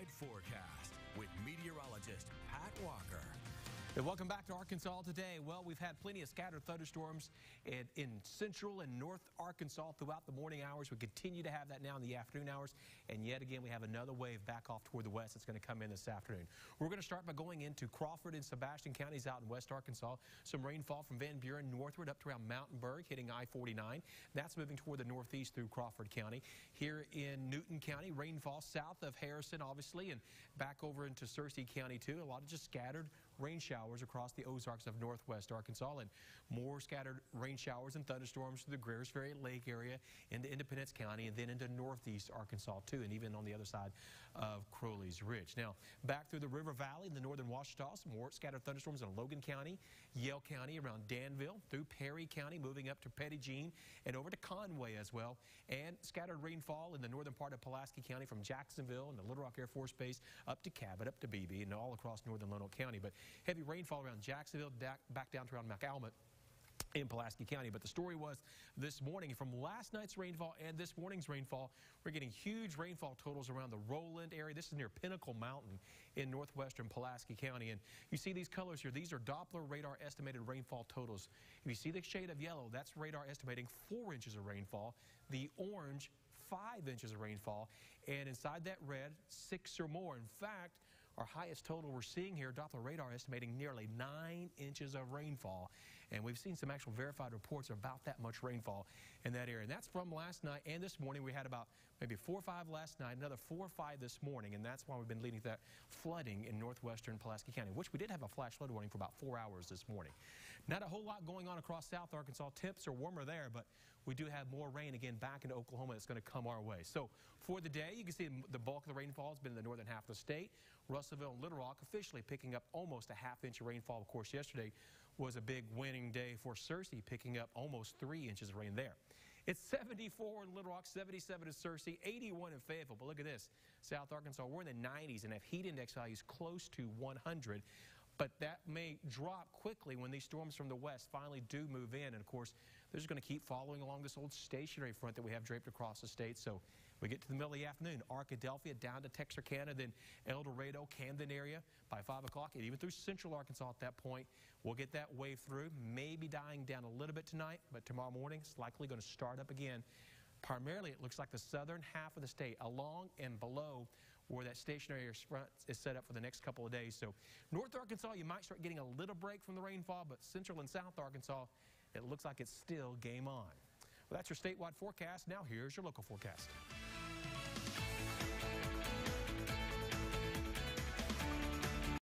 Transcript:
statewide forecast with meteorologist Pat Walker. And welcome back to Arkansas today. Well, we've had plenty of scattered thunderstorms in, in, central and north Arkansas throughout the morning hours. We continue to have that now in the afternoon hours. And yet again, we have another wave back off toward the west that's going to come in this afternoon. We're going to start by going into Crawford and Sebastian counties out in west Arkansas. Some rainfall from Van Buren northward up to around Mountainburg, hitting I-49. That's moving toward the northeast through Crawford County. Here in Newton County, rainfall south of Harrison, obviously, and back over into Searcy County, too. A lot of just scattered rain showers across the Ozarks of northwest Arkansas and more scattered rain showers and thunderstorms through the Greers Ferry Lake area into Independence County and then into northeast Arkansas too and even on the other side of Crowley's Ridge. Now back through the River Valley in the northern Ouachita, some more scattered thunderstorms in Logan County, Yell County around Danville through Perry County moving up to Jean and over to Conway as well and scattered rainfall in the northern part of Pulaski County from Jacksonville and the Little Rock Air Force Base up to Cabot, up to Beebe and all across northern Lonoke County. But heavy rainfall around Jacksonville, back down to around McAlmont in Pulaski County. But the story was this morning from last night's rainfall and this morning's rainfall, we're getting huge rainfall totals around the Roland area. This is near Pinnacle Mountain in northwestern Pulaski County. And you see these colors here. These are Doppler radar estimated rainfall totals. If you see the shade of yellow, that's radar estimating four inches of rainfall. The orange, five inches of rainfall. And inside that red, six or more. In fact, our highest total we're seeing here, Doppler radar estimating nearly nine inches of rainfall. And we've seen some actual verified reports about that much rainfall in that area. And that's from last night and this morning. We had about maybe four or five last night, another four or five this morning. And that's why we've been leading to that flooding in northwestern Pulaski County, which we did have a flash flood warning for about four hours this morning. Not a whole lot going on across South Arkansas. Temps are warmer there, but we do have more rain again back into Oklahoma that's going to come our way. So for the day, you can see the bulk of the rainfall has been in the northern half of the state. Russellville and Little Rock officially picking up almost a half inch of rainfall. Of course, yesterday was a big winning day for Searcy, picking up almost three inches of rain there. It's 74 in Little Rock, 77 in Searcy, 81 in Fayetteville. But look at this. South Arkansas, we're in the 90s and have heat index values close to 100 but that may drop quickly when these storms from the west finally do move in. And of course, they're just going to keep following along this old stationary front that we have draped across the state. So we get to the middle of the afternoon, Arkadelphia down to Texarkana, then El Dorado, Camden area by 5 o'clock, and even through central Arkansas at that point. We'll get that wave through, maybe dying down a little bit tonight, but tomorrow morning it's likely going to start up again. Primarily, it looks like the southern half of the state, along and below where that stationary front is set up for the next couple of days. So North Arkansas, you might start getting a little break from the rainfall, but Central and South Arkansas, it looks like it's still game on. Well, that's your statewide forecast. Now here's your local forecast.